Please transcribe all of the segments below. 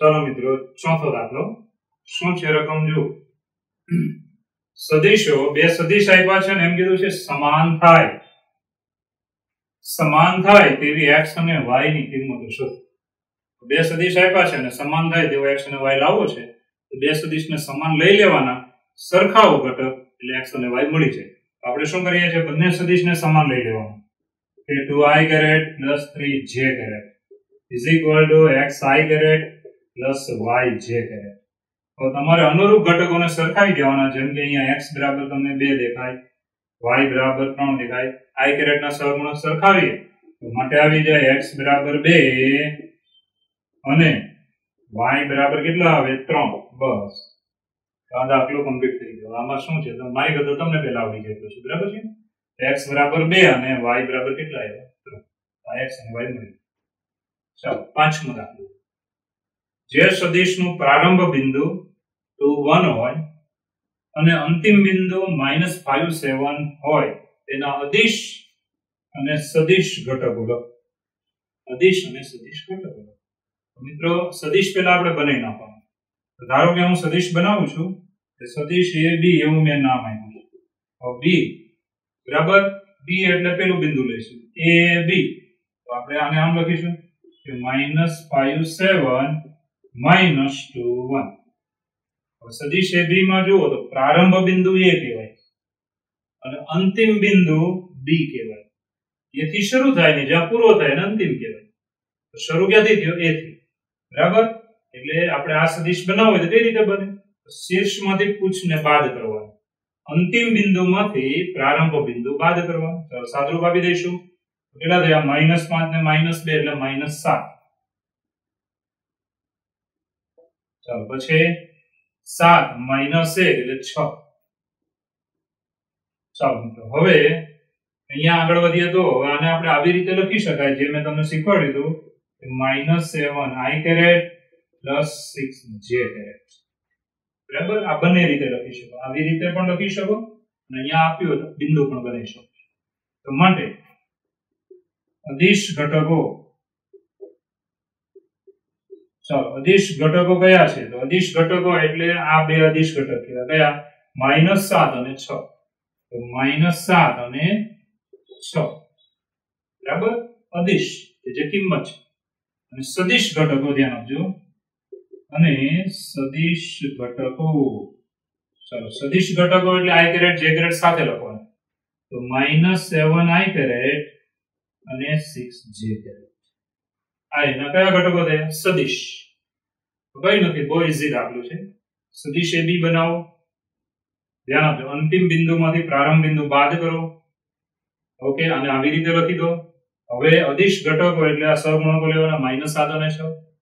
ચાલો મિત્રો, ચોથો દાખલો. શું છે રકમ જો સદીશો, બે સદીશ આપ્યા છે ને, એમ કીધું છે, સમાન થાય. સમાન થાય તેવી x અને y ની કિંમતો શોધો. બે સદીશ આપ્યા છે ને, સમાન થાય તેવો x અને y લાવવો છે, તો બે સદીશને સમાન લઈ લેવાના સરખાઓ ઘટક, એટલે x અને y મળી જાય. આપણે શું કરીએ છીએ? બંને સદીશને સમાન લઈ લેવાનું. કે 2i caret 3j caret is equal to xi caret plus Y જે કરે તો તમારે અનુરૂપ ઘટકોને સરખાવી દેવાના, જેમ કે અહીંયા એક્સ બરાબર તમને બે દેખાય વાય બરાબર ત્રણ દેખાય. આઈ કેરેટના સરગુણો સરખાવીએ, તો માટે આવી જાય એક્સ બરાબર બે અને વાય બરાબર કેટલા આવે? ત્રણ. બસ. આ દાખલો કમ્પ્લીટ થઈ ગયો. આમાં શું છે? તો મારી ગતો તમને પહેલા આવડી જાય છે. બરાબર છે? એક્સ બરાબર બે અને વાય બરાબર કેટલા આવ્યા? ત્રણ. x અને વાય મળી ચાલો, પાંચમો દાખલો. જે સદિશનું પ્રારંભ બિંદુ ટુ વન હોય અને અંતિમ બિંદુ માઇનસ ફાઈવ સેવન હોય, તેના અદિશ અને સદિશ ઘટકો લખો અદિશ અને સદિશ ઘટકો મિત્રો, સદિશ પહેલા આપણે બનાવી નાખવાનું. ધારો કે હું સદિશ બનાવું છું કે સદિશ એ બી એવું મેં નામ આપ્યું છે. બી, બરાબર? બી એટલે પેલું બિંદુ લઈશું. એ બી. તો આપણે આને આમ લખીશું કે minus five seven minus two one. સદિશ એ બી જુઓ તો પ્રારંભ બિંદુ એ કહેવાય. અને અંતિમ બિંદુ બી કહેવાય. એથી શરૂ થાય ને જ્યાં પૂરો થાય ને અંતિમ કહેવાય. તો શરૂ ક્યાંથી થયો? થી બરાબર? એટલે આપણે આ સદિશ બનાવો હોય તો કઈ રીતે બને? શીર્ષમાંથી પૂછને બાદ કરવાનું. અંતિમ બિંદુમાંથી પ્રારંભ બિંદુ બાદ કરવાનું. સાદરૂપ આપી દઈશું. કેટલા થયા? માઇનસ પાંચ ને માઇનસ બે એટલે માઇનસ સાત. ચાલો પછી સાત માઇનસ એક એટલે છ. ચાલો મિત્રો, હવે અહીંયા આગળ વધીએ તો આને આપણે આવી રીતે લખી શકાય. જે મેં તમને શીખવાડ્યું હતું minus seven I caret plus six J caret બરાબર? આ બંને રીતે લખી શકો. આવી રીતે પણ લખી શકો અને અહીંયા આપ્યું બિંદુ પણ બનાવી શકો તો માટે અદિશ ઘટકો ચાલો, અદિશ ઘટકો કયા છે? તો અદિશ ઘટકો એટલે આ બે અદિશ ઘટક કયા? માઇનસ સાત અને છ. તો માઇનસ સાત અને છ. બરાબર? અદિશ જે કિંમત છે. અને સદિશ ઘટકો ધ્યાન આપજો. અને સદિશ ઘટકો, ચાલો, સદિશ ઘટકો એટલે આઈ કેરેટ જે કેરેટ સાથે લખવાનું. તો માઇનસ સેવન આઈ કેરેટ અને સિક્સ જે કેરેટ આ એના કયા ઘટકો થયા? સદિશ. કઈ નથી, બહુ ઇઝી દાખલું છે. સદિશ એ બી બનાવો. ધ્યાન આપજો, અંતિમ બિંદુમાંથી પ્રારંભ બિંદુ બાદ કરો. ઓકે, અને આવી રીતે લખી દો. હવે અદિશ ઘટકો એટલે આ સહગુણકો લેવાના માઇનસ સાત અને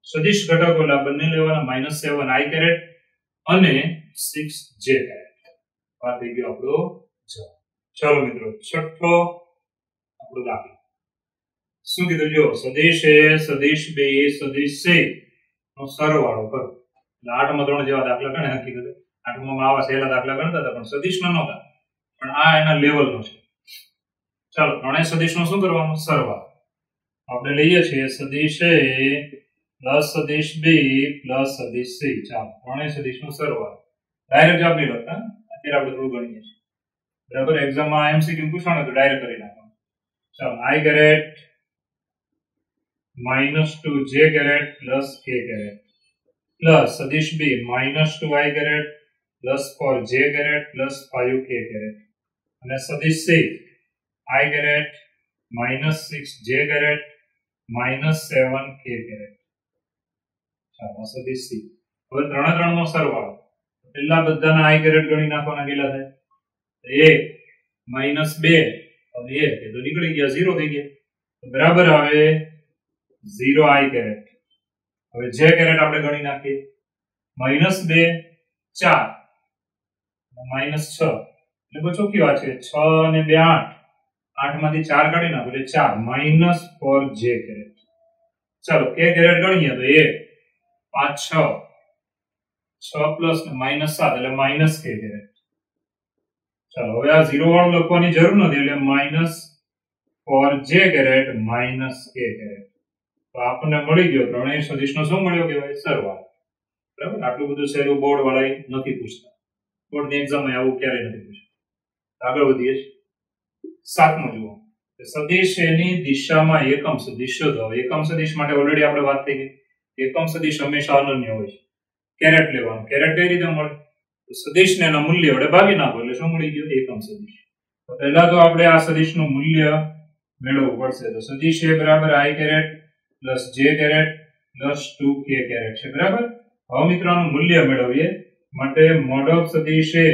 સદિશ ઘટકો એટલે બંને લેવાના માઇનસ સેવન આઈ કેરેટ અને સિક્સ જે કેરેટ આ થઈ ગયો આપણો જવાબ. ચલો મિત્રો, છઠ્ઠો આપણો દાખલો. શું કીધું જો સદિશ એ સદિશ બે સદિશ સે. નો સરવાળો કરો એટલે આઠમાં ત્રણ જેવા દાખલા ગણે હકીકત. આઠમાં આવા સહેલા દાખલા ગણતા હતા, પણ સદિશના નહોતા. પણ આ એના લેવલનો છે. ચાલો, ત્રણેય સદિશનો શું કરવાનો? સરવાળો આપણે લઈએ છીએ સદિશ એ પ્લસ સદિશ બી પ્લસ સદિશ સી. ચાલો, ત્રણેય સદિશનો સરવાળો ડાયરેક્ટ જવાબ નહીં લખતા. અત્યારે આપણે થોડું ગણીએ છીએ. બરાબર? એક્ઝામમાં એમસીક્યુ પૂછવાનું તો ડાયરેક્ટ કરી નાખવાનું. ચાલો I caret minus 2 j caret plus k caret plus સદિશ b minus 2 i caret plus 4 j caret plus 5 k caret અને સદિશ c i caret minus 6 j caret minus 7 k caret ચાલો સદિશ c હવે ત્રણે ત્રણ નો સરવાળો પેલા બધાના i caret ગણી નાખવાના કેટલા થાય 1 minus 2 અને 1 એ તો નીકળી ગયા 0 થઈ ગયા બરાબર આવે ઝીરો આઈ કેરેટ. હવે જે કેરેટ આપણે ગણી નાખીએ. માઇનસ બે, ચાર. માઇનસ છ. એટલે બચો કેવા છે? છ અને બે આઠ. આઠમાંથી ચાર કાઢી નાખો, એટલે ચાર. Minus four J caret. ચાલો, કે કેરેટ ગણીએ તો એક, પાંચ, છ. છ પ્લસ માઇનસ સાત, એટલે માઇનસ કે કેરેટ. ચાલો, હવે આ ઝીરો વાળું લખવાની જરૂર નથી, એટલે minus four J caret, minus K caret. તો આપણને મળી ગયો. ત્રણેય સદિશનો શું મળ્યો કહેવાય? સરવાળો. બરાબર? આટલું બધું સહેલું બોર્ડ વાળા નથી પૂછતા. બોર્ડની એક્ઝામમાં આવું ક્યારેય નથી પૂછતા. આગળ વધીએ સાતમો જુઓ. સદિશ એની દિશામાં એકમ સદિશ શોધો. એકમ સદિશ માટે ઓલરેડી આપણે વાત થઈ ગઈ. એકમ સદિશ હંમેશા અનન્ય હોય છે. કેરેટ લેવાનું. કેરેટ કઈ રીતે મળે? તો સદિશને એના મૂલ્ય વડે ભાગી નાખો. એટલે શું મળી ગયું? એકમ સદિશ. તો પહેલા તો આપણે આ સદિશનું મૂલ્ય મેળવવું પડશે. તો સદિશ એ બરાબર I caret plus J caret, plus two K caret છે. બરાબર? હવે મિત્રોનું મૂલ્ય મેળવીએ. માટે મોડ ઓફ સદીશ A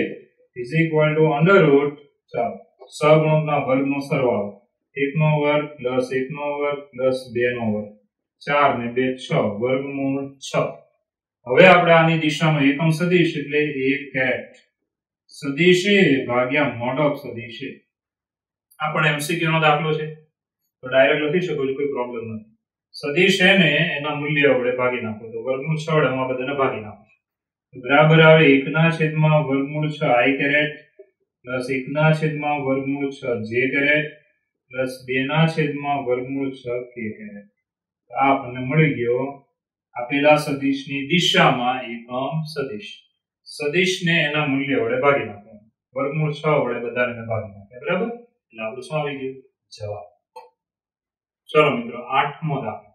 is equal to under root ચાલો સગુણકના વર્ગનો સરવાળો. એકનો વર્ગ પ્લસ એકનો વર્ગ પ્લસ બે નો વર્ગ. ચાર ને બે છ, વર્ગમૂળ છ. હવે આપણે આની દિશામાં એકમ સદિશ એટલે એક કેરેટ સદીશ એ ભાગ્યા મોડ ઓફ સદીશ એ. આ પણ એમસીક્યુ નો દાખલો છે. તો ડાયરેક્ટ લખી શકો છો, કોઈ પ્રોબ્લેમ નથી. સદિશ એને એના મૂલ્ય વડે ભાગી નાખો. તો વર્ગમૂળ છ વડે આ બધાને ભાગી નાખો. બરાબર આવે એકના છેદમાં વર્ગમૂળ છ આઈ કેરેટ, પ્લસ એકના છેદમાં વર્ગમૂળ છ જે કેરેટ, પ્લસ બે ના છેદમાં વર્ગમૂળ છ કે કેરેટ. આ આપણને મળી ગયો આપેલા સદિશની દિશામાં એકમ સદિશ. સદિશને એના મૂલ્ય વડે ભાગી નાખો. વર્ગમૂળ છ વડે બધાને ભાગી નાખે. બરાબર? એટલે આપણું શું આવી ગયું? જવાબ. ચલો મિત્રો, આઠમો દાખલો.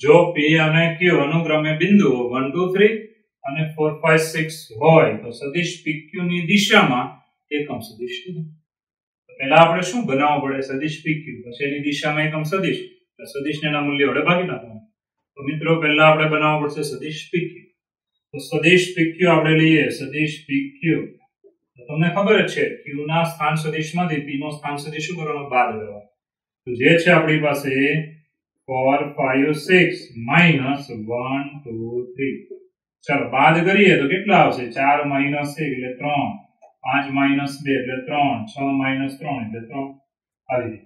જો p અને q અનુક્રમે બિંદુઓ વન ટુ થ્રી અને ફોર ફાઈવ સિક્સ હોય, તો સદિશ PQ ની દિશામાં એકમ સદિશ તો પહેલા આપણે શું બનાવવું પડે? સદિશ PQ પછી એની દિશામાં એકમ સદિશ. તો સદિશને એના મૂલ્ય વડે ભાગી નાખવાનું. તો મિત્રો, પહેલા આપણે બનાવવું પડશે સદિશ PQ તો સદિશ PQ આપણે લઈએ, સદિશ PQ તમને ખબર જ છે, Q ના સ્થાન સદિશમાંથી P નો સ્થાન સદિશ શું કરવાનો? બાદ કરવાનો. તો જે છે આપણી પાસે four five six minus one two three ચાલો, બાદ કરીએ તો કેટલા આવશે? ચાર માઇનસ એક એટલે ત્રણ. પાંચ માઇનસ બે એટલે ત્રણ. છ માઇનસ ત્રણ એટલે ત્રણ. આવી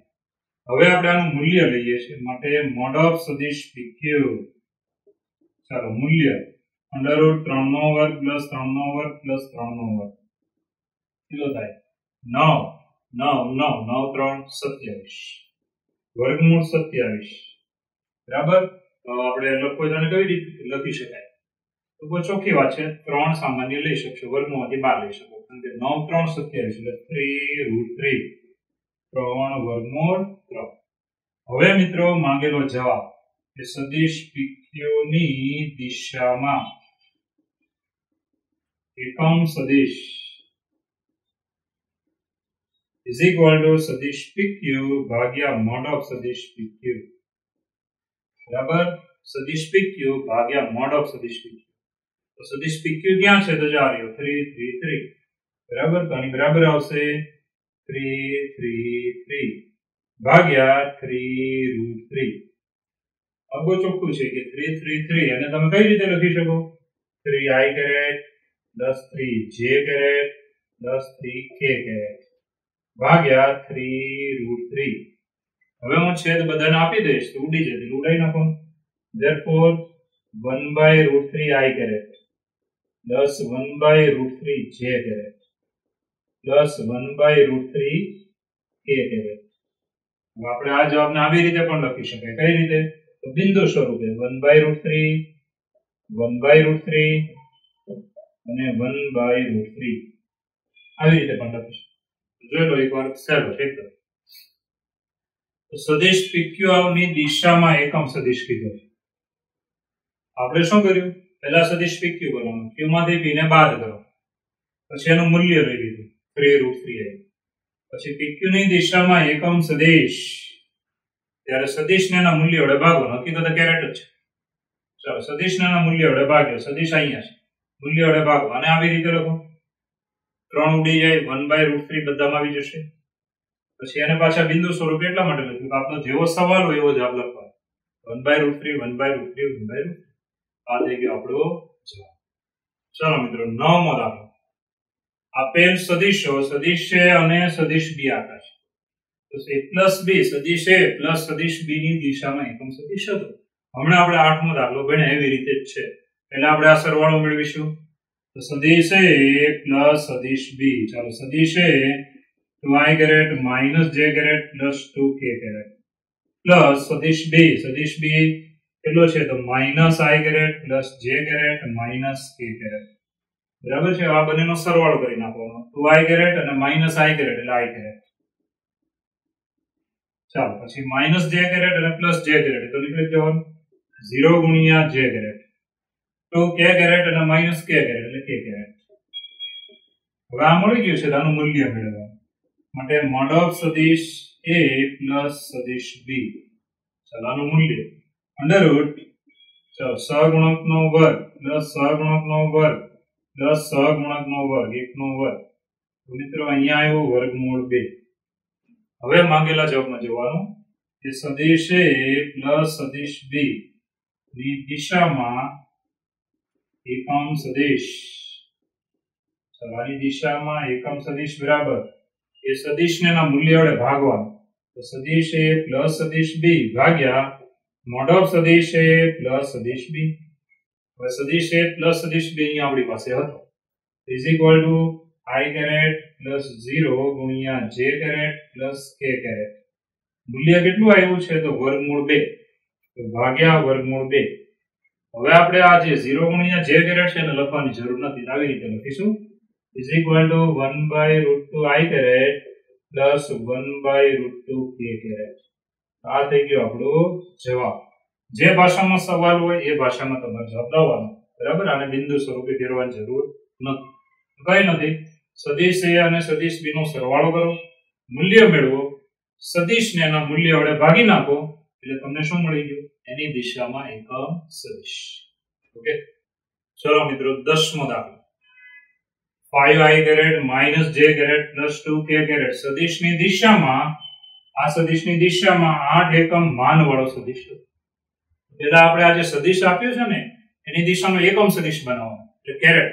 હવે આપણે આનું મૂલ્ય લઈએ છીએ માટે મોડ ઓફ સદિશ PQ. ચાલો, મૂલ્ય. અંડર રૂટ ત્રણ નો વર્ગ પ્લસ ત્રણ નો વર્ગ પ્લસ ત્રણ નો વર્ગ. કેટલો થાય? નવ. નવ નવ નવ, ત્રણ, સત્યાવીસ. વર્ગમૂળ સત્યાવીસ બરાબર? આપણે આને કઈ રીતે લખી શકાય? તો બહુ ચોખ્ખી વાત છે. ત્રણ સામાન્ય લઈ શકશો. વર્ગમાંથી બાર લઈ શકો. કારણ કે નવ ત્રણ સત્યાવીસ એટલે થ્રી રૂટ થ્રી ત્રણ વર્ગમૂળ ત્રણ. હવે મિત્રો માંગેલો જવાબ કે સદિશ PQ દિશામાં. એકમ સદિશ is equal to સદિશ PQ ભાગ્યા મોડ ઓફ સદિશ PQ બરાબર? સદિશ PQ ભાગ્યા મોડ ઓફ સદિશ PQ તો સદિશ PQ ક્યાં છે તો જા રહ્યો? 3 3 3 બરાબર? તો આની બરાબર આવશે 3 3 3 ભાગ્યા 3 રૂટ 3 અગો ચોખ્ખું છે કે 3 3 3 અને તમે કઈ રીતે લખી શકો? 3 i caret plus 3 j caret plus 3 k caret ભાગ્યા થ્રી રૂટ થ્રી. હવે હું છેદ બધાને આપી દઈશ તો ઉડી જશે. ઉડાઈ નાખો. Therefore 1 by root 3 i caret. Plus 1 by root 3 j caret. Plus 1 by root 3 k caret. હવે આપણે આ જવાબને આવી રીતે પણ લખી શકાય. કઈ રીતે? તો બિંદુ સ્વરૂપે 1 by root 3 1 by root 3 અને 1 by root 3 આવી રીતે પણ લખી શકાય. જોઈ લો એકવાર સહેલો છે એકદમ સદિશ દિશામાં એકમ સદિશ કીધો. આપણે શું કર્યું? પહેલા સદિશ PQ બનાવવાનું Q માંથી બાદ કરો પછી એનું મૂલ્ય લઈ લીધું. 3 રૂટ 3 આવી પછી PQ ની દિશામાં એકમ સદિશ. ત્યારે સદિશને એના મૂલ્ય વડે ભાગો. નક્કી તો કેરેટ જ છે. ચાલો, સદિશને એના મૂલ્ય વડે ભાગ્યો. સદિશ અહીંયા છે. મૂલ્ય વડે ભાગો. અને આવી રીતે લખો. ત્રણ ઉડી જાય વન બાય રૂટ થ્રી બધામાં આવી જશે. પછી એને પાછા બિંદુ સ્વરૂપે એટલા માટે લખ્યું કે આપનો જેવો સવાલ હોય એવો જવાબ લખવાનો. One by root three one by root three one by root આ થઈ ગયો આપણો જવાબ. ચાલો મિત્રો નવમો દાખલો આપેલ સદિશો, સદિશ છે અને સદિશ બી આપ્યા છે તો એ પ્લસ બી સદિશ એ પ્લસ સદિશ બી ની દિશામાં એકમ સદિશ હતો. હમણાં આપણે આઠમો દાખલો ભણ્યા એવી રીતે જ છે. એટલે આપણે આ સરવાળો મેળવીશું. તો સદિશ એ પ્લસ સદિશ બી ચાલો સદિશ A I caret minus J caret plus two K caret plus સદિશ બી સદિશ બી કેટલો છે તો minus I caret plus J caret minus K caret બરાબર છે આ બંનેનો સરવાળો કરી નાખવાનો। ટુ આઈ કેરેટ અને માઇનસ આઈ કેરેટ, એટલે આઈ કેરેટ। ચાલો, પછી માઇનસ જે કેરેટ અને પ્લસ જે કેરેટ, તો નીકળી જવાનું? ઝીરો ગુણ્યા J caret. Two K caret અને minus K caret K caret હવે આ મળી ગયું છે? આનું મૂલ્ય મેળવવા માટે મોડ ઓફ સદિશ એ પ્લસ સદિશ બી. ચાલો, આનું મૂલ્ય. અંડર રૂટ ચાલો સહગુણક નો વર્ગ પ્લસ સહગુણક નો વર્ગ પ્લસ સહગુણક નો વર્ગ, એક નો વર્ગ. મિત્રો, અહીંયા આવ્યો વર્ગમૂળ બે. હવે માંગેલા જવાબમાં જોવાનું. કે સદિશ એ પ્લસ સદિશ બી. ની દિશામાં એકમ સદિશ ચલાની દિશામાં એકમ સદિશ બરાબર. એ સદિશને ના મૂલ્ય વડે ભાગવાનું. તો સદિશ એ પ્લસ સદિશ બી ભાગ્યા મોડ ઓફ સદિશ એ પ્લસ સદિશ બી. હવે સદિશ એ પ્લસ સદિશ બી અહીંયા આપણી પાસે હતો. Is equal to I caret plus zero ગુણ્યા જે કેરેટ પ્લસ કે કેરેટ મૂલ્ય કેટલું આવ્યું છે? તો વર્ગમૂળ બે. તો ભાગ્યા વર્ગમૂળ બે. હવે આપણે આ જે ઝીરો ગુણ્યા જે કેરેટ છે એને લખવાની જરૂર નથી. આવી રીતે લખીશું. Is equal to 1 by root 2 i caret plus 1 by root 2 k caret. આ થઈ ગયો આપણો જવાબ. જે ભાષામાં સવાલ હોય એ ભાષામાં તમારે જવાબ લાવવાનો. બરાબર? આને બિંદુ સ્વરૂપે ફેરવાની જરૂર નથી. કઈ નથી. સદીશ એ અને સદીશ બી નો સરવાળો કરો. મૂલ્ય મેળવો. સદીશને એના મૂલ્ય વડે ભાગી નાખો. એટલે તમને શું મળી ગયું? એની દિશામાં એકમ સદિશ. ઓકે? ચલો મિત્રો, દસમો દાખલો. Five I caret minus J caret plus two K caret સદિશની દિશામાં, આ સદિશની દિશામાં આઠ એકમ માન વાળો સદિશ એટલે આપણે આ જે સદિશ આપ્યો છે ને, એની દિશાનો એકમ સદિશ બનાવવાનો, એટલે કેરેટ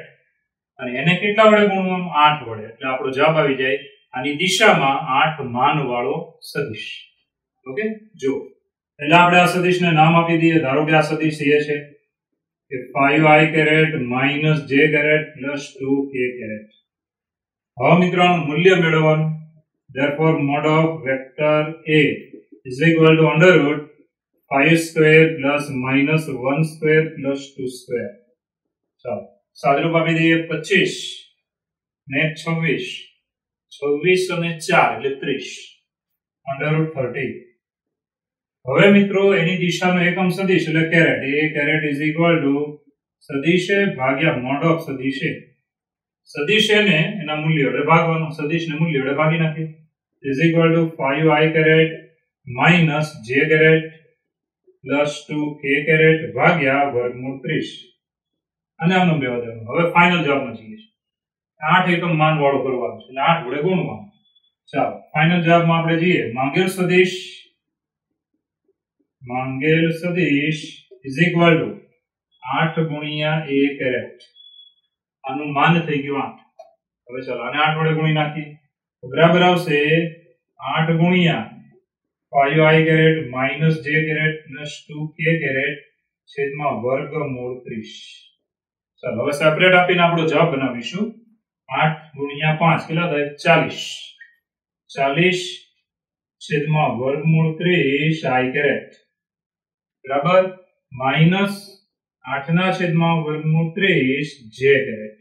અને એને કેટલા વડે ગુણવાનું આઠ વડે. એટલે આપણો જવાબ આવી જાય, આની દિશામાં આઠ માન વાળો સદિશ. ઓકે? જો એટલે આપણે આ સદિશને નામ આપી દઈએ. ધારો કે આ સદિશ એ છે. કે five I caret minus J caret plus two K caret હવે મિત્રો મૂલ્ય મેળવવાનું therefore mod of vector a equal to under root 5 square plus minus 1 square plus 2 square ચાલો સાદરૂપ આપી દઈએ 25 ને 26 26 અને 4 એટલે 30 under root 30 હવે મિત્રો, એની દિશાનો એકમ સદિશ, એટલે caret A caret is equal to સદિશે ભાગ્યા મોડ ઓફ સદિશે સદિશે ને એના મૂલ્ય વડે ભાગવાનું સદિશને મૂલ્ય વડે ભાગી નાખીએ is equal to 5i caret minus J caret plus two K caret ભાગ્યા વર્ગમૂળ 30 અને આમનો બે દેવાનો હવે ફાઇનલ જવાબમાં જઈએ છીએ. આઠ એકમ માન વાળો કરવાનો છે. એટલે આઠ વડે ગુણવાનું. ચાલો ફાઇનલ જવાબમાં આપણે જઈએ. માંગેલ સદિશ માંગેલ સદિશ ઇઝ ઇક્વલ ટુ આઠ ગુણ્યા એ કેરેટ આનું માન થઈ ગયું આઠ. હવે ચાલો આને આઠ વડે ગુણી નાખીએ. તો બરાબર આવશે આઠ ગુણ્યા five I caret minus J caret plus two K caret છેદમાં વર્ગમૂળ ત્રીસ. ચાલો હવે સેપરેટ આપીને આપણો જવાબ બનાવીશું. આઠ ગુણ્યા પાંચ કેટલા થાય? ચાલીસ. ચાલીસ છેદમાં વર્ગમૂળ ત્રીસ આઈ કેરેટ બરાબર? માઇનસ આઠના છેદમાં વર્ગમૂળ ત્રીસ J caret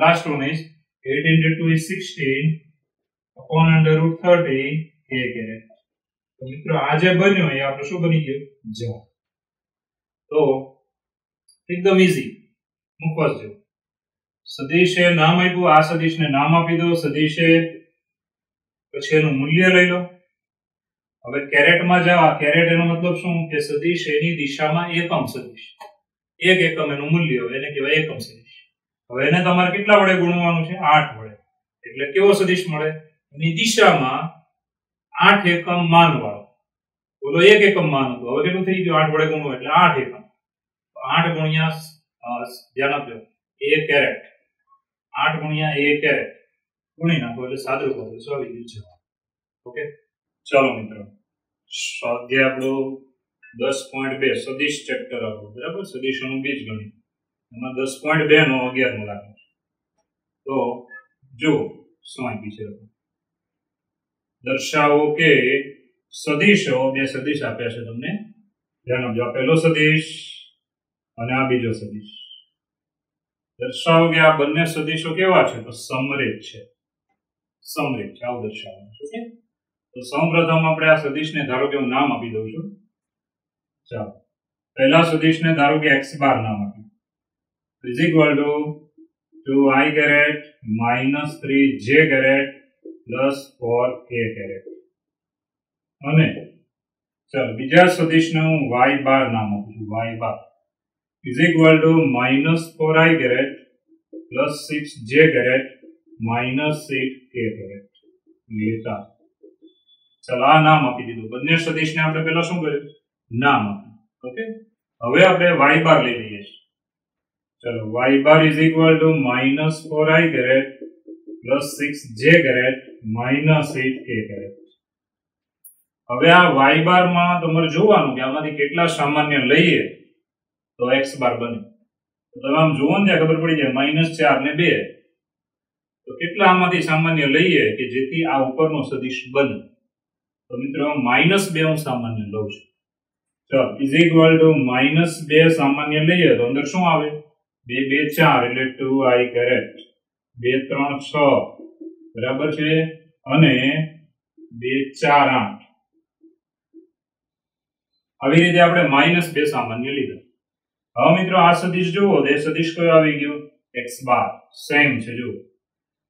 last one is 8 into 2 is 16 upon under root 30 a caret તો મિત્રો, આ જે બન્યો એ આપણે શું બની ગયું? જવાબ તો એકદમ ઈઝી મૂકવા જો સદીશે નામ આપ્યું, આ સદીશને નામ આપી દો. સદીશે પછી એનું મૂલ્ય લઈ લો. હવે કેરેટમાં જવા કેરેટ એનો મતલબ શું? કે સદિશ એની દિશામાં એકમ સદિશ. એક એકમ એનું મૂલ્ય હોય, એને કહેવાય એકમ સદિશ. હવે એને તમારે કેટલા વડે ગુણવાનું છે? આઠ વડે. એટલે કેવો સદિશ મળે? એની દિશામાં આઠ એકમ માન વાળો બોલો, એક એકમ માન હતું હવે કેટલું થઈ ગયું? આઠ વડે ગુણો, એટલે આઠ એકમ. આઠ ગુણ્યા ધ્યાન આપજો. A caret. આઠ ગુણ્યા એ કેરેટ. ગુણી નાખો, એટલે સાદું કરો આવી ગયું છે ઓકે? ચાલો મિત્રો. સ્વાધ્યાય આપણો દસ પોઈન્ટ બે, સદીશ ચેપ્ટર આપણું, બરાબર? સદિશોનું બીજ ગણિત. એમાં દસ પોઈન્ટ બે નો અગિયારમો લાગે તો જો શું પીછે દર્શાવો કે સદીશો, બે સદીશ આપ્યા છે તમને. ધ્યાન આપજો પહેલો સદીશ અને આ બીજો સદીશ. દર્શાવો કે આ બંને સદીશો કેવા છે? તો સમરેખ છે. સમરેખ છે, આવું દર્શાવવાનું ઓકે? તો સૌપ્રથમ આપણે આ સદિશને ધારો કે હું નામ આપી દઉં છું. ચાલો. પહેલા સદિશને ધારો કે એક્સ બાર નામ આપ્યું is equal to two I caret minus three J caret plus four K caret અને ચાલો, બીજા સદિશને હું વાય બાર નામ આપું છું. Y bar. Is equal to minus four I caret plus six J caret minus six K caret ચાલો. આ નામ આપી દીધું. બંને સદિશને આપણે પહેલા શું કર્યું? નામ આપ્યું. ઓકે? હવે આપણે વાય બાર લઈ લઈએ ચલો Y bar is equal to minus four I caret plus six J caret minus eight K caret હવે આ વાય બારમાં તમારે જોવાનું કે આમાંથી કેટલા સામાન્ય લઈએ તો એક્સ બાર બને. તો તમે આમ જુઓ ને ખબર પડી જાય માઇનસ ચાર ને બે. તો કેટલા આમાંથી સામાન્ય લઈએ કે જેથી આ ઉપરનો સદિશ બને? તો મિત્રો માઇનસ બે હું સામાન્ય લઉં છું. ચલો ઇઝ ઇક્વલ ટુ માઇનસ બે સામાન્ય લઈએ તો અંદર શું આવે? બે બે, ચાર, એટલે ટુ આઈ કેરેટ બે, ત્રણ, છ. બરાબર છે? અને બે, ચાર, આઠ. આવી રીતે આપણે માઇનસ બે સામાન્ય લીધા. હવે મિત્રો, આ સદિશ જુઓ તો એ સદિશ કયો આવી ગયો? એક્સ બાર. સેમ છે, જુઓ.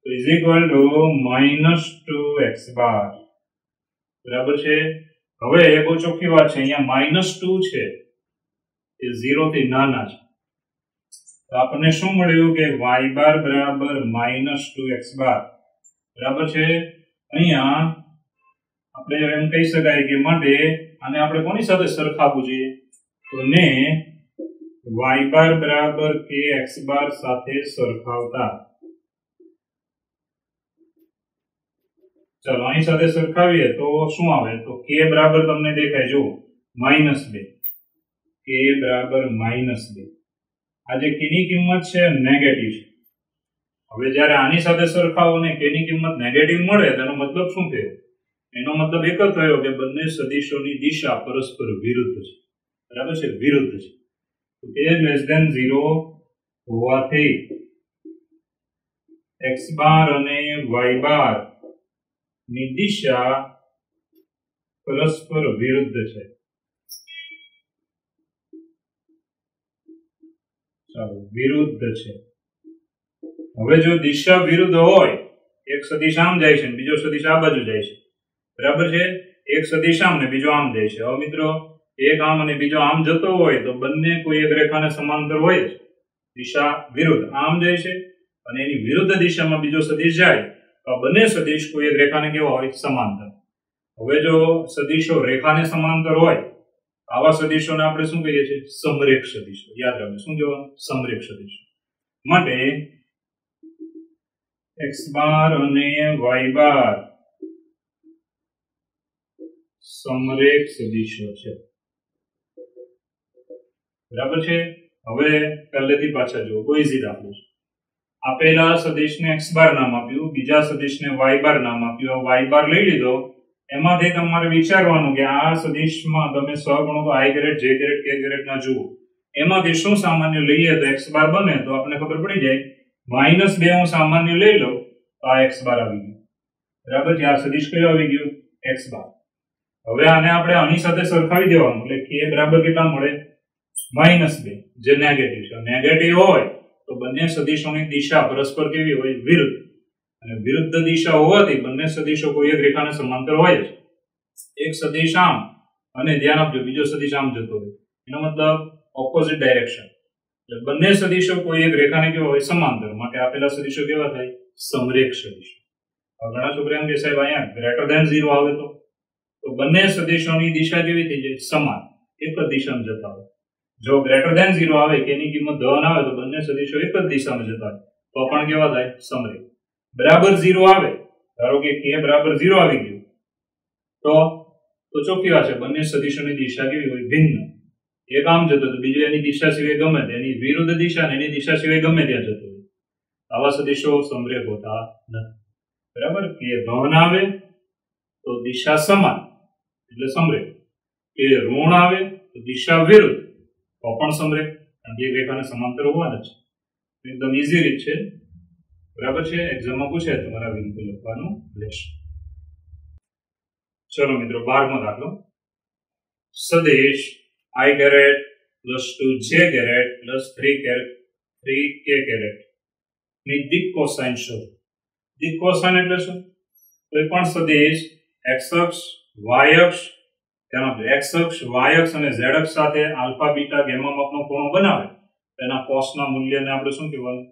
તો is equal to minus two X bar. બરાબર છે? હવે એ બહુ ચોખ્ખી વાત છે? અહીંયા માઇનસ ટુ છે. એ ઝીરો થી નાના છે. તો આપણને શું મળ્યું કે વાય બાર બરાબર માઇનસ ટુ એક્સ બાર બરાબર છે? અહીંયા આપણે એમ કહી શકાય કે માટે આને આપણે કોની સાથે સરખાવવું જોઈએ? તો ને વાય બાર બરાબર કે એક્સ બાર સાથે સરખાવતા. ચલો અહીં સાથે સરખાવીએ તો શું આવે? તો કે બરાબર તમને દેખાય જો માઇનસ બે. કે બરાબર માઇનસ બે. આ જે કેની કિંમત છે નેગેટિવ છે. હવે જ્યારે આની સાથે સરખાવો ને કેની કિંમત નેગેટિવ મળે તેનો મતલબ શું થયો? એનો મતલબ એક જ થયો કે બંને સદિશોની દિશા પરસ્પર વિરુદ્ધ છે. બરાબર છે? વિરુદ્ધ છે. કે લેસ ધેન ઝીરો હોવાથી એક્સ બાર અને વાય બાર ની દિશા પરસ્પર વિરુદ્ધ છે. ચાલો, વિરુદ્ધ છે. હવે જો દિશા વિરુદ્ધ હોય, એક સદિશ આમ જાય છે બીજો સદિશ આ બાજુ જાય છે? બરાબર છે? એક સદિશ આમ ને બીજો આમ જાય છે. હવે મિત્રો, એક આમ અને બીજો આમ જતો હોય તો બંને કોઈ એક રેખાને સમાંતર હોય જ. દિશા વિરુદ્ધ આમ જાય છે અને એની વિરુદ્ધ દિશામાં બીજો સદિશ જાય બંને સદિશ કોઈ એક રેખાને કેવા હોય? સમાંતર. હવે જો સદિશો રેખાને સમાંતર હોય, આવા સદિશોને આપણે શું કહીએ છીએ? સમરેખ સદિશો. યાદ રાખજો. શું કહેવાનું? સમરેખ સદિશો. માટે એક્સ બાર અને વાય બાર સમરેખ સદિશો છે. બરાબર છે? હવે પહેલેથી પાછા જુઓ. કોઈ દાખલો છે. આપેલા સદિશને એક્સ બાર નામ આપ્યું, બીજા સદિશને વાય બાર નામ આપ્યું. વાય બાર લઈ લીધો. એમાંથી તમારે વિચારવાનું કે આ સદિશમાં તમે સહગુણકો I grade J grade K grade ના જુઓ. એમાંથી શું સામાન્ય લઈએ તો એક્સ બાર બને તો આપણને ખબર પડી જાય. માઇનસ બે હું સામાન્ય લઈ લઉં તો આ એક્સ બાર આવી ગયું. બરાબર? છે આ સદિશ કયો આવી ગયો? X bar. હવે આને આપણે આની સાથે સરખાવી દેવાનું. એટલે કે બરાબર કેટલા મળે? માઇનસ બે. જે નેગેટિવ છે. નેગેટિવ હોય તો બંને સદિશોની દિશા પરસ્પર કેવી હોય? વિરુદ્ધ. અને વિરુદ્ધ દિશા હોવાથી બંને સદિશો કોઈ એક રેખાને સમાંતર હોય જ. એક સદિશ આમ અને ધ્યાન આપજો, બીજો સદિશ આમ જતો હોય. એનો મતલબ ઓપોઝિટ ડાયરેક્શન એટલે બંને સદિશો કોઈ એક રેખાને કેવા હોય? સમાંતર. માટે આપેલા સદિશો કેવા થાય? સમરેખ સદિશ. ઘણા છોકરા એમ કે સાહેબ, અહીંયા ગ્રેટર ધેન ઝીરો આવે તો? તો બંને સદિશોની દિશા કેવી થઈ જાય? સમાન. એક જ દિશામાં જતા હોય. જો ગ્રેટર ધેન ઝીરો આવે કે એની કિંમત ધન આવે, તો બંને સદિશો એક જ દિશામાં જતા તો પણ કેવા થાય? સમરી બરાબર ઝીરો આવે, ધારો કે કે બરાબર ઝીરો આવી ગયું. તો તો ચોખ્ખી વાત છે, બંને સદિશોની દિશા કેવી હોય? ભિન્ન. એક આમ જતો તો બીજો એની દિશા સિવાય ગમે તે એની વિરુદ્ધ દિશા એની દિશા સિવાય ગમે ત્યાં જતો હોય. આવા સદિશો સમરેખ હોતા નથી. બરાબર? કે ધન આવે, તો દિશા સમાન. એટલે સમરેખ કે ઋણ આવે, તો દિશા વિરુદ્ધ. તો પણ સમરે. કારણ કે રેખાને સમાંતર હોવાના છે. એકદમ ઇઝી રીત છે. બરાબર છે? એક્ઝામમાં પૂછે તમારે આવી રીતે લખવાનું. રહેશે ચલો મિત્રો, બારમો દાખલો. સદેશ I caret plus two J caret plus three caret three K કેરેટની દિક cosine શોધો દિક કોસાઇન એટલે શું? કોઈ પણ સદેશ એક્સ અક્ષ વાય અક્ષ તેનો એક્સ અક્ષ વાય અક્ષ અને ઝેડ અક્ષ સાથે આલ્ફા, બીટા, ગેમા માપનો ખૂણો બનાવે તેના કોસના મૂલ્યને આપણે શું કહેવાનું?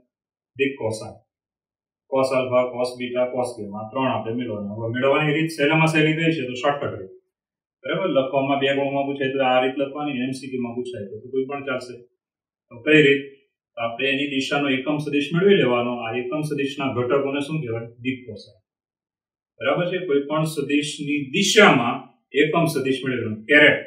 દિક Kosa cos alpha cos beta cos gamma ત્રણ આપણે મેળવવાના. હવે મેળવવાની રીત સહેલામાં સહેલી કઈ છે? તો શોર્ટકટ રીત. બરાબર? લખવામાં બે ગુણમાં પૂછાય તો આ રીત લખવાની એમસીક્યુમાં પૂછાય તો કોઈ પણ ચાલશે. તો કઈ રીત? આપણે એની દિશાનો એકમ સદિશ મેળવી લેવાનો. આ એકમ સદિશના ઘટકોને શું કહેવાય? દિક કોસાઇન બરાબર છે? કોઈ પણ સદિશની દિશામાં એકમ સદિશ મેળવવાનો કેરેટ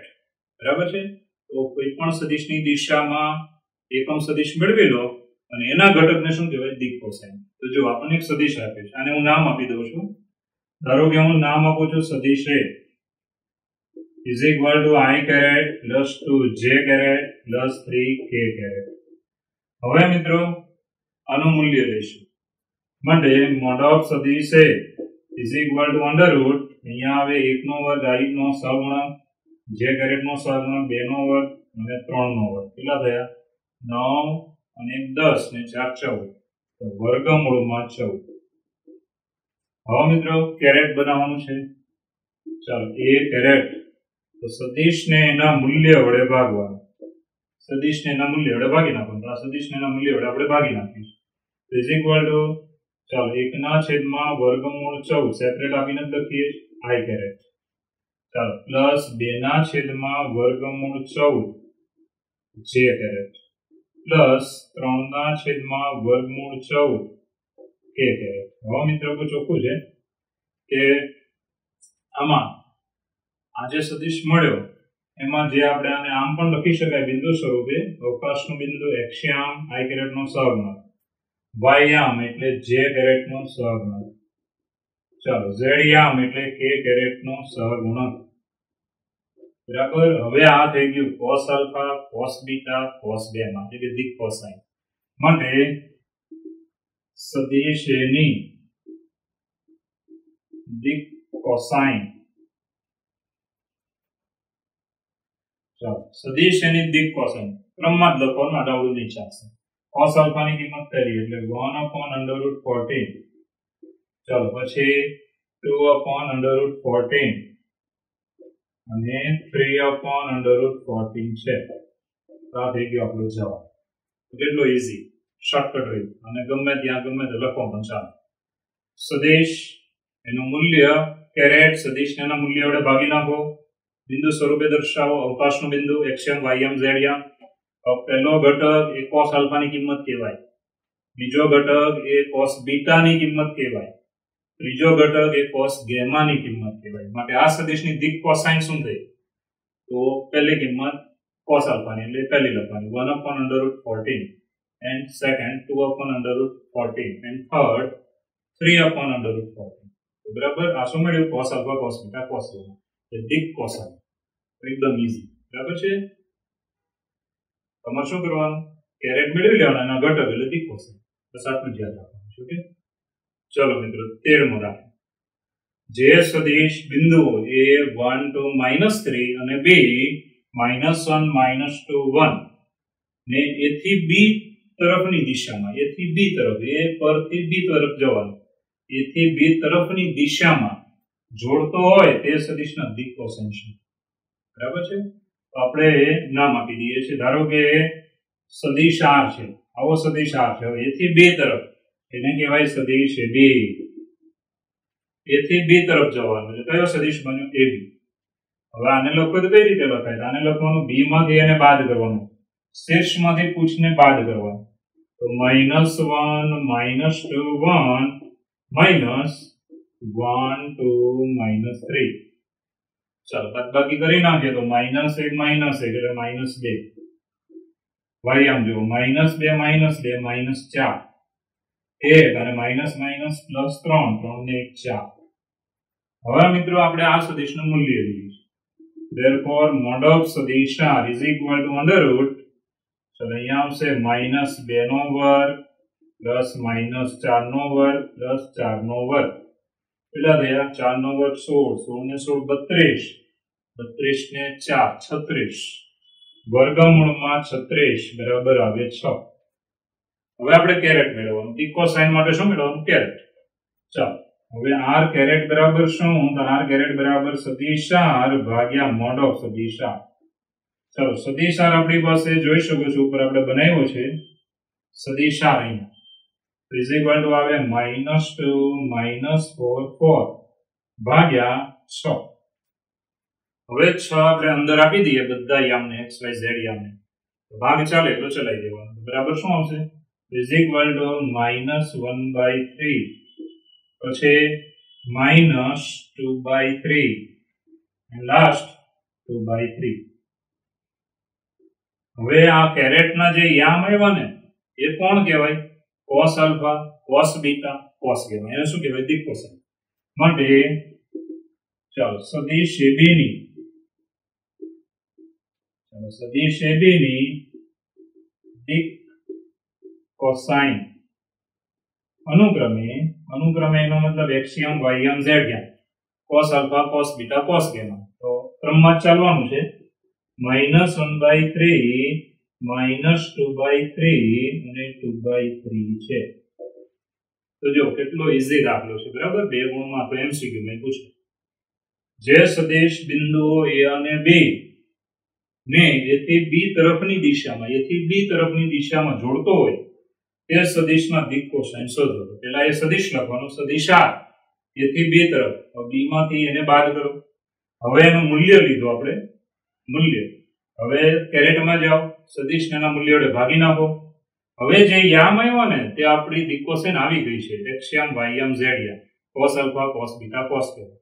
બરાબર છે? તો કોઈ પણ સદિશની દિશામાં એકમ સદિશ મેળવી લો અને એના ઘટકને શું કહેવાય? દિક કોસાઇન. તો જો આપણને એક સદિશ આપે છે અને હું નામ આપી દઉં છું. ધારો કે હું નામ આપું છું સદિશ. એ to i caret plus 2 j caret plus 3 k caret. હવે મિત્રો, આનું મૂલ્ય લઈશું. માટે મોડ ઓફ સદિશ એ is equal to under અહીંયા આવે 1 નો વર્ગ આઈનો નો સહગુણક જે caret નો સહગુણક 2 નો વર્ગ અને 3 નો વર્ગ. કેટલા થયા? નવ અને દસ ને 4 14 તો વર્ગમૂળમાં ચૌદ. હવે મિત્રો કેરેટ બનાવવાનું છે. ચાલો, એ કેરેટ તો સતીશને એના મૂલ્ય વડે ભાગવાનું. સતીશને એના મૂલ્ય વડે ભાગી નાખવાનું. તો આ સદીશને એના મૂલ્ય વડે આપણે ભાગી નાખીશું. ઇઝ ઇક્વલ ટુ ચાલો, એકના છેદમાં વર્ગમૂળ ચૌદ. સેપરેટ આપીને જ લખીએ. આઈ કેરેટ ચાલો, પ્લસ બે ના છેદમાં વર્ગમૂળ ચૌદ. જે કેરેટ પ્લસ ત્રણ ના છેદમાં વર્ગમૂળ ચૌદ. કે કેરેટ હવે મિત્રો ચોખ્ખું છે કે આમાં આ જે સદિશ મળ્યો, એમાં જે આપણે આને આમ પણ લખી શકાય બિંદુ સ્વરૂપે, અવકાશનું બિંદુ એક્સ્યામ આઈ કેરેટનો સહગુણક. વાયામ એટલે જે કેરેટનો સહગુણક. ચાલો ઝેડિયામ એટલે કે કેરેટનો સહગુણક. બરાબર? હવે આ થઈ ગયું cos alpha cos beta cos બેમાં એટલે કે દિક કોસાઇન માટે સદિશ એની કોસાઇન ચાલો સદિશ એની કોસાઇન ક્રમમાં જ લખવાનું આડાવડું નહીં ચાલશે કોસ આલ્ફાની કિંમત કરી, એટલે 1 અપોન અંડર રૂટ ફોર્ટીન ચાલો, પછી two upon under root fourteen અને three upon under root fourteen છે. આ થઈ ગયો આપણો જવાબ. કેટલો ઇઝી શોર્ટકટ રહી. અને ગમે ત્યાં, ગમે તે લખો પણ ચાલે. સદેશ, એનું મૂલ્ય કેરેટ સદિશને એના મૂલ્ય વડે ભાગી નાખો. બિંદુ સ્વરૂપે દર્શાવો, અવકાશનું બિંદુ એક્સએમ વાયએમ ઝેડયામ પહેલો ઘટક એ કોસ આલ્ફાની કિંમત કહેવાય. બીજો ઘટક એ કોસ બીટાની કિંમત કહેવાય. ત્રીજો ઘટક એ કોસ ગેમાની કિંમત કહેવાય. માટે આ સદિશની દિક કોસાઇન શું થઈ? તો પહેલી કિંમત કોસ આલ્ફાની એટલે પહેલી લખવાની. One upon under root fourteen and second two upon under root fourteen and third three upon under root fourteen બરાબર? આ શું મળ્યું? Cos alpha cos beta cos એટલે દિક કોસાઇન એકદમ ઇઝી બરાબર છે? તમારે શું કરવાનું? કેરેટ મેળવી લેવાના એના ઘટક એટલે દિક કોસાઇન બસ આટલું યાદ રાખવાનું છે ઓકે ચલો મિત્રો તેરમો દાખલો. જે સદિશ બિંદુઓ A one two minus three અને B minus one minus two one ને એ થી બી તરફની દિશામાં એ થી બી તરફ એ પરથી બી તરફ જવાનું. એ થી બી તરફની દિશામાં જોડતો હોય તે સદિશના દિક કોસાઇન છે. બરાબર છે? તો આપણે નામ આપી દઈએ છીએ. ધારો કે સદિશ આર છે. આવો સદિશ આર છે. હવે એથી બે તરફ. એને કહેવાય સદિશ એ બી. એથી બી તરફ જવાનું એટલે કયો સદિશ બન્યો? એ બી. હવે આને લખો તો કઈ રીતે લખાય? આને લખવાનું બી માંથી એને બાદ કરવાનું. શીર્ષમાંથી પૂછને બાદ કરવાનું. તો minus one minus two one minus one two minus three ચાલો, બાદબાકી કરી નાખીએ તો માઇનસ એક માઇનસ એક, એટલે માઇનસ બે. વાય આમ જુઓ. માઇનસ બે માઇનસ બે માઇનસ ચાર. એક અને માઇનસ માઇનસ પ્લસ ત્રણ ત્રણ ને એક ચાર. હવે મિત્રો આપણે આ સદિશનું મૂલ્ય લઈએ. Therefore mod of સદિશ r is equal to under root. ચલો અહીંયા આવશે માઇનસ બે નો વર્ગ પ્લસ માઇનસ ચાર નો વર્ગ પ્લસ ચાર નો વર્ગ. કેટલા થયા? ચાર નો વર્ગ સોળ સોળ ને સોળ બત્રીસ. બત્રીસ ને ચાર, છત્રીસ. વર્ગમૂળમાં છત્રીસ બરાબર આવે છ. હવે આપણે કેરેટ મેળવવાનું. ઇકો સાઇન માટે શું મેળવવાનું? કેરેટ ચાલો. હવે આર કેરેટ બરાબર શું? તો આર કેરેટ બરાબર સદિશ આર ભાગ્યા મોડ ઓફ સદિશ આર ચલો સદિશ આપણી પાસે જોઈ શકો છો. ઉપર આપણે બનાવ્યો છે સદિશ આર અહીંયા ઇઝ ટુ આવે minus two minus four four ભાગ્યા છ. હવે છ આપણે અંદર આપી દઈએ બધા યામને એક્સ વાય ઝેડ યામને ભાગ ચાલે એટલો ચલાવી દેવાનો. બરાબર શું આવશે? Is equal to minus one by three પછી minus two by three last two by three હવે આ કેરેટના જે યામ આવ્યા ને, એ કોણ કહેવાય? Cos alpha cos beta cos કહેવાય. એને શું કહેવાય? દિક કોસાઇન માટે ચાલો સદિશ એબીની ચાલો સદિશ એબીની કોસાઇન અનુક્રમે અનુક્રમે એનો મતલબ એક્સિયમ વાયમ ઝેડ યામ cos alpha cos beta cos gamma તો ક્રમમાં ચાલવાનું છે. Minus one by three, minus two by three અને ટુ બાય થ્રી છે. તો જો કેટલો ઇઝી દાખલો છે, બરાબર? બે ગુણમાં તો એમસીક્યુ મેં પૂછ્યું જે સદેશ બિંદુઓ એ અને બી ને એથી બી તરફની દિશામાં, એથી બી તરફની દિશામાં જોડતો હોય તે સદિશના દિક કોસાઇન શોધો. તો પેલા એ સદિશ લખવાનો. સદિશ. એથી બે તરફ. બી માંથી એને બાદ કરો. હવે એનું મૂલ્ય લીધું આપણે. મૂલ્ય. હવે કેરેટમાં જાઓ. સદિશ એના મૂલ્ય વડે ભાગી નાખો. હવે જે યામ આવ્યો ને, તે આપણી દિકોસેન આવી ગઈ છે. એક્સયામ વાયમ ઝેડિયા cos alpha cos beta cos કે.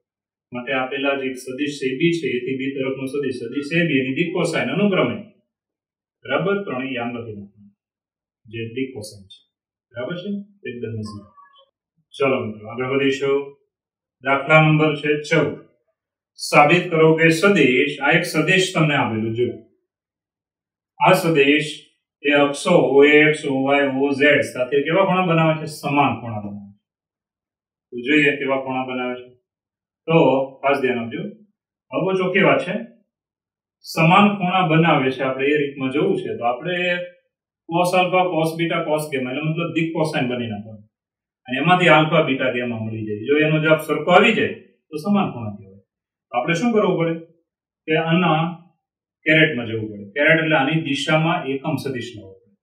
માટે આપેલા જે સદિશ સેબી છે. એથી બી તરફનો સદિશ. સદિશ સેબી એની દિકોસાઇન અનુક્રમે. બરાબર? ત્રણેય યામ લખી નાખવાનું જે દિક કોસાઇન છે. બરાબર છે? એકદમ ઇઝી ચલો મિત્રો, આગળ વધીશું. દાખલા નંબર છે ચૌદ. સાબિત કરો કે સદેશ, આ એક સદેશ તમને આપેલું જો આ સદેશ એ અક્ષો એ હો ઝેડ સાથે કેવા ખૂણા બનાવે છે? સમાન ખૂણા બનાવે છે. તો જોઈએ કેવા ખૂણા બનાવે છે. તો ખાસ ધ્યાન આપજો. હવે જો કેવા છે? સમાન ખૂણા બનાવે છે આપણે એ રીતમાં જોવું છે. તો આપણે cos alpha cos beta cos gamma એટલે મતલબ દિક કોસાઇન બની નાખો અને એમાંથી આલ્ફા બીટા ગેમા મળી જાય. જો એનો જવાબ સરખો આવી જાય, તો સમાન ખૂણા કહેવાય? તો આપણે શું કરવું પડે? કે આના કેરેટમાં જવું પડે. કેરેટ એટલે આની દિશામાં એકમ સદિશ ન હોય.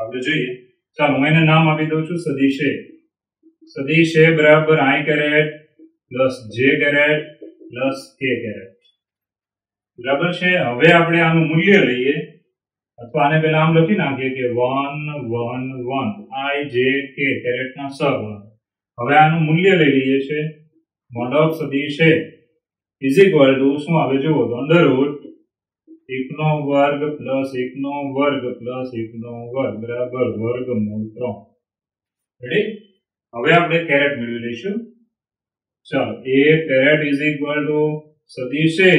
આપણે જોઈએ. ચાલો, હું એને નામ આપી દઉં છું. સદિશ એ. સદિશ એ બરાબર i caret plus j caret plus k caret. બરાબર છે? હવે આપણે આનું મૂલ્ય લઈએ. અથવા આને પહેલા આમ લખી નાખીએ કે વન વન વન. આઈ જે કે કેરેટના સહગુણક હવે આનું મૂલ્ય લઈ લઈએ છે. મોડક સદીશ એ ઇઝ ઇક્વલ ટુ શું આવે? જુઓ તો અંડર રૂટ એકનો વર્ગ પ્લસ એકનો વર્ગ પ્લસ એકનો વર્ગ બરાબર વર્ગ મૂળ ત્રણ. રેડી હવે આપણે કેરેટ મેળવી લઈશું. ચાલો a caret is equal to સદીશે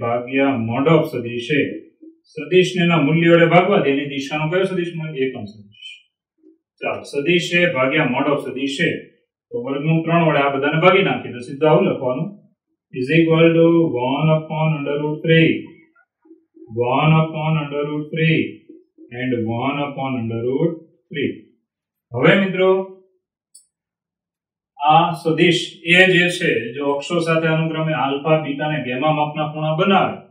ભાગ્યા મોડ ઓફ સદિશે સદિશને એના મૂલ્ય વડે ભાગવા દે, એની દિશાનો કયો સદિશ મળે? એકમ સદિશ. ચાલો, સદિશે ભાગ્યા મોડ ઓફ છે તો વર્ગમૂળ ત્રણ વડે આ બધાને ભાગી નાખીએ, તો સીધું આવું લખવાનું. Is equal to one upon under root three one upon under root three and one upon under root three હવે મિત્રો, આ સદિશ એ જે છે, જો અક્ષો સાથે અનુક્રમે આલ્ફા બીટા ને ગેમા માપના ખૂણા બનાવે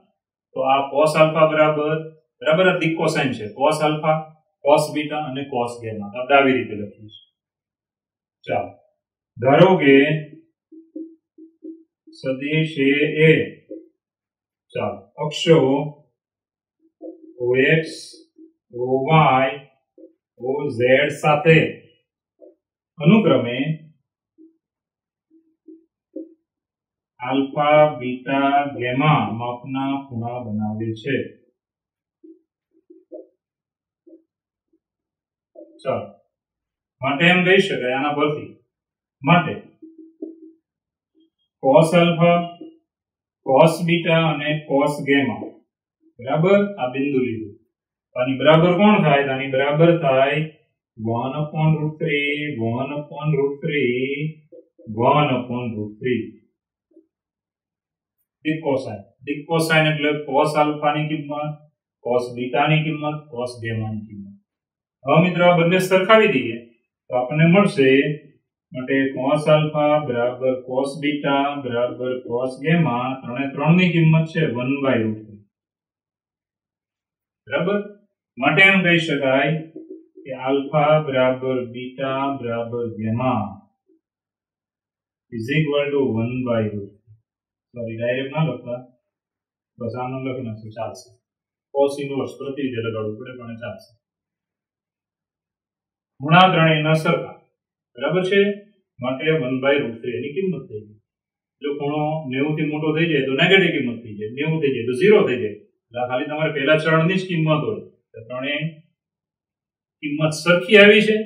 તો આ cos આલ્ફા બરાબર બરાબર આ દિક કોસાઇન છે. cos આલ્ફા cos બીટા અને cos ગેમા આપણે આવી રીતે લખીશું ચાલો. ધારો કે સદિશ એ એ. ચાલો. અક્ષો OX OY OZ સાથે અનુક્રમે આલ્ફા, બીટા, ગેમા માપના ખૂણા બનાવે છે. ચાલો. માટે એમ કહી શકાય આના પરથી. માટે કોસ આલ્ફા કોસ બીટા અને કોસ ગેમા. બરાબર? આ બિંદુ લીધું. આની બરાબર કોણ થાય? આની બરાબર થાય 1 upon root 3 1 upon root 3 1 upon root 3 big cosine d cosine એટલે cos α ની કિંમત, cos β ની કિંમત, cos gamma ની કિંમત. હવે મિત્રો આ બંને સરખાવી દઈએ. તો આપણને મળશે માટે cos α બરાબર cos β cos γ ત્રણે ત્રણની કિંમત છે 1 by root 3 બરાબર? માટે એમ કહી શકાય કે આલ્ફા બરાબર બીટા બરાબર gamma is equal to 1 by sorry direct ના લખતા બસ આમ લખી નાખશું, ચાલશે. cos ઇનવર્સ પ્રતિ રીતે લગાડવું બરાબર છે? માટે વન બાય રૂટ થ્રી એની કિંમત થઈ ગઈ. જો ખૂણો 90 થી મોટો થઈ જાય તો નેગેટિવ કિંમત થઈ જાય 90 થઈ જાય તો ઝીરો થઈ જાય. ખાલી તમારે પહેલા ચરણની જ કિંમત હોય. તો ત્રણેય કિંમત સરખી આવી છે.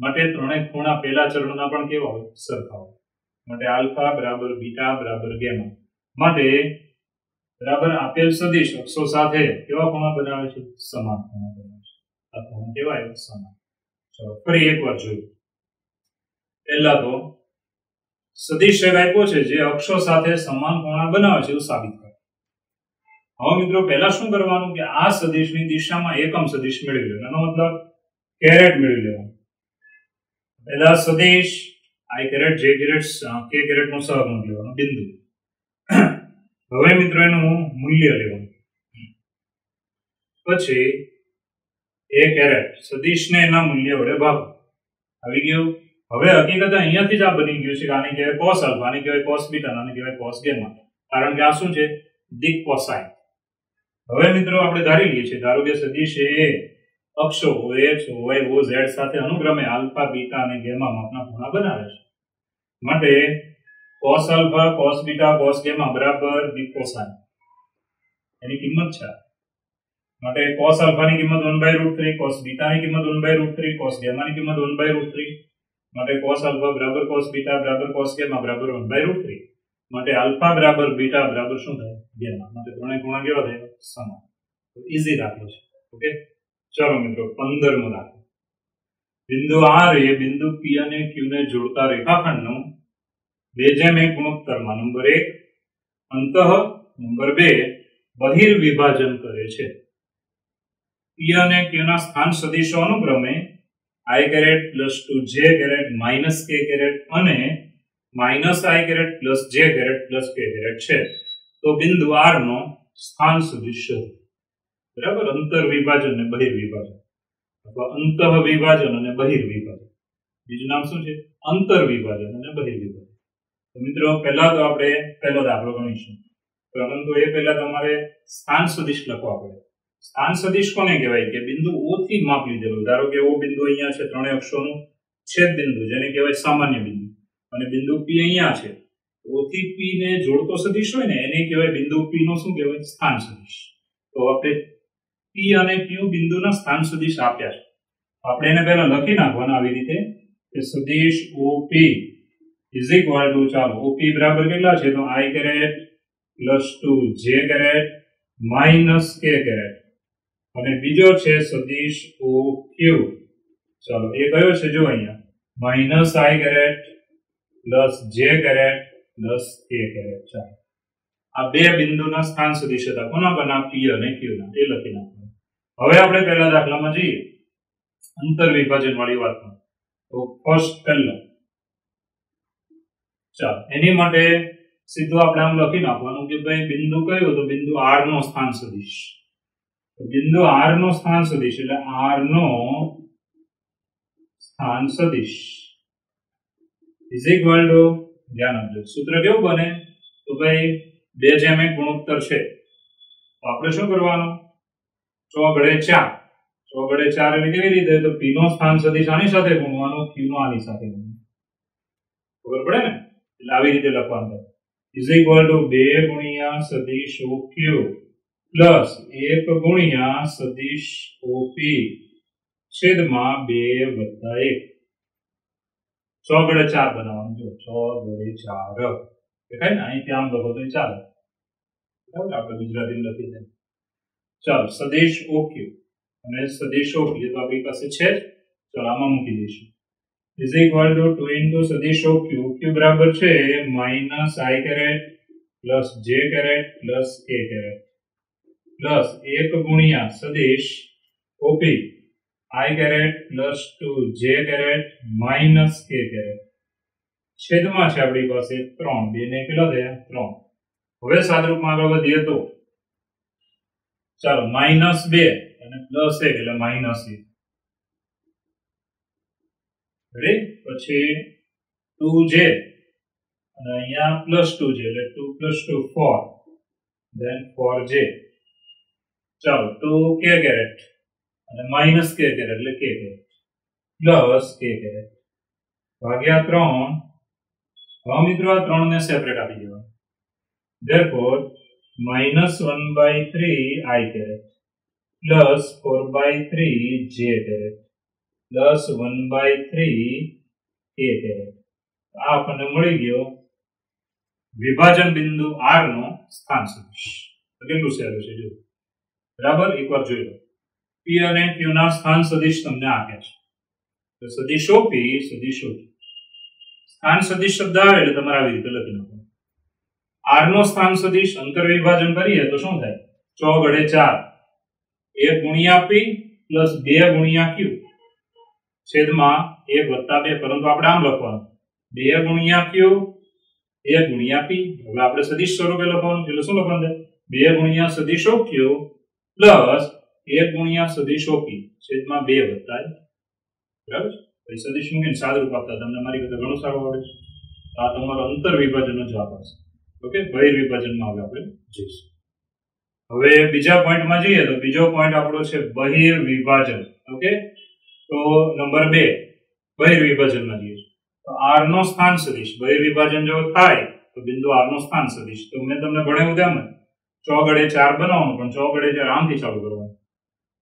માટે ત્રણેય ખૂણા પહેલા ચરણના પણ કેવા હોય? સરખા હોય. માટે આલ્ફા બરાબર બીટા બરાબર ગેમા. માટે બરાબર આપેલ સદિશ અક્ષો સાથે કેવા ખૂણા બનાવે છે? સમાન ખૂણા બનાવે છે. આ ખૂણા કેવાય સમાન. ચલો, ફરી એકવાર જોઈએ. પહેલા તો સદિશ એક આપ્યો છે જે અક્ષો સાથે સમાન ખૂણા બનાવે છે એવું સાબિત કરે. હવે મિત્રો, પહેલા શું કરવાનું કે આ સદિશની દિશામાં એકમ સદિશ મેળવી લેવાનો. મતલબ કેરેટ મેળવી લેવાનું. પહેલા સદિશ i caret, j caret k caret નો સહગુણક લેવાનો, બિંદુ. હવે મિત્રો એનું મૂલ્ય લેવાનું. પછી, એ કેરેટ સતીશને એના મૂલ્ય વડે ભાગો. આવી ગયું? હવે હકીકત અહીંયાથી જ આ બની ગયું છે કે આને કહેવાય કોસ આલ્ફા, આને કહેવાય કોસ બીટા આને કહેવાય કોસ ગેમા કારણ કે આ શું છે? દિક કોસાઇન હવે મિત્રો આપણે ધારી લઈએ છીએ, ધારો કે સદીશ એ અક્ષો એક્સ વાય ઓ ઝેડ સાથે અનુક્રમે આલ્ફા, બીટા અને ગેમા માપના ખૂણા બનાવે છે. માટે cos alpha cos beta cos gamma બરાબર કોસાઇન એની કિંમત છે. માટે cos આલ્ફા ની કિંમત 1 by root 3 cos બીટા ની કિંમત 1 by root 3 cos ગેમા ની કિંમત 1 by root 3 માટે cos આલ્ફા બરાબર cos બીટા બરાબર cos ગેમા બરાબર 1 by root 3 માટે આલ્ફા બરાબર બીટા બરાબર શું થાય? ગેમા માટે ત્રણેય ગુણા કેવા થાય? સમાન. તો ઈઝી દાખલો છે. ઓકે? ચલો મિત્રો 15મો દાખલો. બિંદુ R એ બિંદુ P અને Q ને જોડતા રેખાખંડનું બે જેમ એક ગુણોત્તરમાં નંબર એક, અંતઃ નંબર બે બહિર્વિભાજન કરે છે. P અને Q ના સ્થાન સદિશો અનુક્રમે i caret plus two j caret minus k caret અને minus i caret plus j caret plus k caret છે. તો બિંદુ R નો સ્થાન સદિશ. બરાબર? અંતર વિભાજન અને બહિર્વિભાજન અથવા અંતઃ વિભાજન અને બહિર્વિભાજન બીજું નામ શું છે? અંતર વિભાજન અને બહિર્વિભાજન તો મિત્રો, પહેલા તો આપણે પહેલો દાખલો ગણીશું. પરંતુ એ પહેલા તમારે સ્થાન સદિશ લખવા પડે. સ્થાન સદિશ કોને કહેવાય? કે બિંદુ O થી માપ લીધેલું. ધારો કે O બિંદુ અહીંયા છે, ત્રણેય અક્ષોનું છેદ બિંદુ જેને કહેવાય સામાન્ય બિંદુ. અને બિંદુ P અહીંયા છે. O થી P ને જોડતો સદિશ હોય ને, એને કહેવાય બિંદુ P નો શું કહેવાય? સ્થાન સદિશ. તો આપણે P અને Q બિંદુના સ્થાન સદિશ આપ્યા છે. આપણે એને પહેલા લખી નાખવાના આવી રીતે કે સદિશ OP ઇઝ ઇક્વલ ટુ ચાલો OP બરાબર કેટલા છે? તો i caret plus two j caret minus k caret અને બીજો છે સદિશ OQ ચાલો એ કયો છે? જો અહીંયા. Minus i caret plus j caret plus k caret ચાલો. આ બે બિંદુના સ્થાન સદિશ હતા કોના કોના P અને Q ના. એ લખી નાખવાનું. હવે આપણે પહેલા દાખલામાં જઈએ. અંતર વિભાજન વાળી વાતમાં. તો ફર્સ્ટ પહેલો. ચાલો, એની માટે સીધું આપણે આમ લખી નાખવાનું કે ભાઈ બિંદુ કયું? તો બિંદુ R નો સ્થાન સદિશ. બિંદુ R નો સ્થાન સદિશ એટલે R નો સ્થાન સદિશ. ઇઝ ઇક્વલ ટુ ધ્યાન આપજો, સૂત્ર કેવું બને? તો ભાઈ બે જેમ એક ગુણોત્તર છે. તો આપણે શું કરવાનું? ચોગડે ચાર. ચોગડે ચાર એટલે કેવી રીતે? તો પી નો સ્થાન સદિશ આની સાથે ગુણવાનો ક્યુ નો આની સાથે ગુણવાનો. ખબર પડે ને? એટલે આવી રીતે લખવાનું ઇઝ ઇક્વલ ટુ બે ગુણ્યા સદિશ ઓક્યુ પ્લસ એક ગુણ્યા સદિશ ઓપી છેદમાં બે વત્તા એક. ચોગડે ચાર બનાવવાનું. જો ચોગડે ચાર. દેખાય ને? અહીંથી આમ લખો તો ચાલે. બરાબર? આપણે ગુજરાતી લખી દે ચાલો, સદેશ ઓક્યુ અને સદેશ ઓક્યુ તો આપણી પાસે છે જ. ચાલો, આમાં મૂકી દઈશું. Is equal to two into સદિશ ઓક્યુ ક્યુ બરાબર છે minus i caret plus j caret plus k caret plus એક ગુણ્યા સદિશ op i caret plus two j caret minus k caret છેદમાં છે આપણી પાસે ત્રણ, બે ને કેટલા થયા? ત્રણ. હવે સાદરૂપમાં આગળ વધીએ તો. ચાલો માઇનસ બે અને પ્લસ એક એટલે માઇનસ એક. રેડી પછી ટુ જે અને અહીંયા પ્લસ ટુ જે એટલે two plus two four then four j ચાલો ટુ કે કેરેટ? અને માઇનસ કે કેરેટ, એટલે કે કેરેટ. પ્લસ કે કેરેટ. ભાગ્યા ત્રણ. હવે મિત્રો આ ત્રણ ને સેપરેટ આપી દેવા therefore, minus 1 by 3 i caret plus 4 by 3 j caret plus 1 by 3 k caret આ આપણને મળી ગયો વિભાજન બિંદુ આર નો સ્થાન સદિશ. કેટલું સહેલું છે જો બરાબર? એકવાર જોઈ લો. પી અને ક્યુ ના સ્થાન સદિશ તમને આપ્યા છે. તો સદિશો પી સદિશો સ્થાન સદિશ શબ્દ આવે એટલે તમારે આવી રીતે લખી નાખો આર નો સ્થાન સદિશ અંતર વિભાજન કરીએ તો શું થાય? ચો ગડે ચાર. એક ગુણ્યા પી પ્લસ બે ગુણ્યા ક્યુ છેદમાં એક વત્તા બે, પરંતુ આપણે આમ લખવાનું. બે ગુણ્યા ક્યુ? એક ગુણ્યા પી. હવે આપણે સદીશ સ્વરૂપે લખવાનું, એટલે શું લખવાનું બે ગુણ્યા સદીશો ક્યુ પ્લસ એક ગુણ્યા સદીશો પી. છેદમાં બે વત્તા બરાબર? પછી સદિશ મૂકીને સાદરૂપ આપતા તમને મારી કરતા ઘણું સારું આવડે છે. આ તમારો અંતર વિભાજનનો જવાબ આવશે. ઓકે? બહિર વિભાજનમાં હવે આપણે જઈશું. હવે બીજા પોઈન્ટમાં જઈએ તો બીજો પોઈન્ટ આપણો છે બહિર વિભાજન. ઓકે? તો નંબર બે બહિર વિભાજનમાં જઈએ તો આર નો સ્થાન સદિશ બહિર્વિભાજન જો થાય, તો બિંદુ આર નો સ્થાન સદિશ. તો મેં તમને ભણાવ્યું તેમ ચોગડે ચાર બનાવવાનું, પણ ચોગડે ચાર આમથી ચાલુ કરવાનું.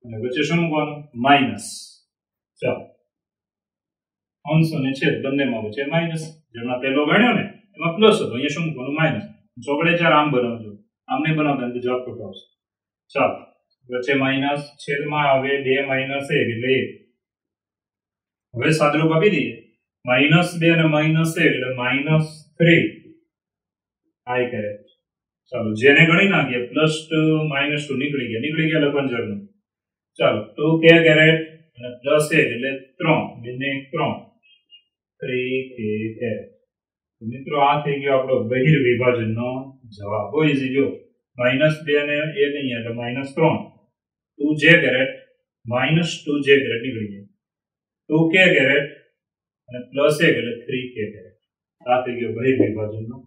અને વચ્ચે શું મૂકવાનું? માઇનસ. ચાલો. અંશ અને છેદ બંનેમાં વચ્ચે માઇનસ. જેમાં પહેલો ગણ્યો ને, એમાં પ્લસ હતો, અહીંયા શું મૂકવાનું? માઇનસ. ચોકડે ચાર આમ બનાવજો. આમ નહીં બનાવતા તો જવાબ ખોટો આવશે. ચાલો. વચ્ચે માઇનસ, છેદમાં આવે બે માઇનસ એક એટલે એક. હવે સાદરૂપ આપી દઈએ. માઇનસ બે અને માઇનસ એક, એટલે માઇનસ થ્રી આઈ કરે ચાલો, જેને ગણી નાખીએ પ્લસ ટુ માઇનસ ટુ નીકળી ગયા. નીકળી ગયા નથી. ચાલો ટુ કે કેરેટ અને પ્લસ એક એટલે ત્રણ. બંને ત્રણ. થ્રી કે કેરેટ મિત્રો, આ થઈ ગયો આપણો બહિર વિભાજનનો જવાબ. હોય easy, જો. માઇનસ બે અને એ નહીં એટલે માઇનસ ત્રણ. Two j caret minus two j caret નીકળી જાય ટુ કે કેરેટ અને પ્લસ એક એટલે થ્રી કે કેરેટ. આ થઈ ગયો બહિર વિભાજનનો